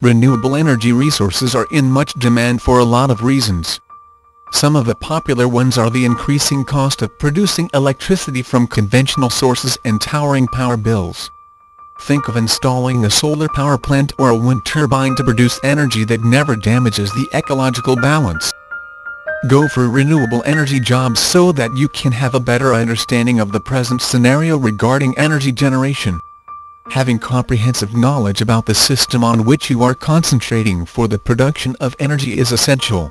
Renewable energy resources are in much demand for a lot of reasons. Some of the popular ones are the increasing cost of producing electricity from conventional sources and towering power bills. Think of installing a solar power plant or a wind turbine to produce energy that never damages the ecological balance. Go for renewable energy jobs so that you can have a better understanding of the present scenario regarding energy generation. Having comprehensive knowledge about the system on which you are concentrating for the production of energy is essential.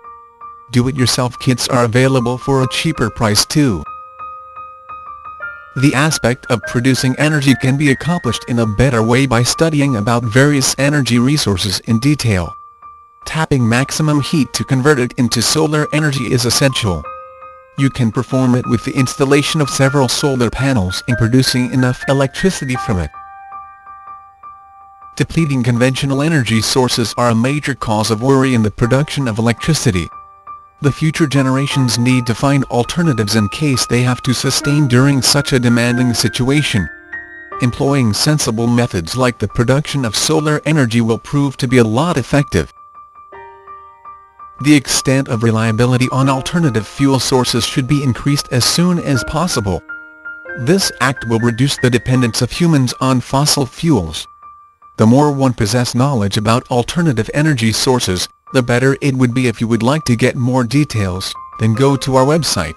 Do-it-yourself kits are available for a cheaper price too. The aspect of producing energy can be accomplished in a better way by studying about various energy resources in detail. Tapping maximum heat to convert it into solar energy is essential. You can perform it with the installation of several solar panels and producing enough electricity from it. Depleting conventional energy sources are a major cause of worry in the production of electricity. The future generations need to find alternatives in case they have to sustain during such a demanding situation. Employing sensible methods like the production of solar energy will prove to be a lot effective. The extent of reliability on alternative fuel sources should be increased as soon as possible. This act will reduce the dependence of humans on fossil fuels. The more one possess knowledge about alternative energy sources, the better it would be if you would like to get more details, then go to our website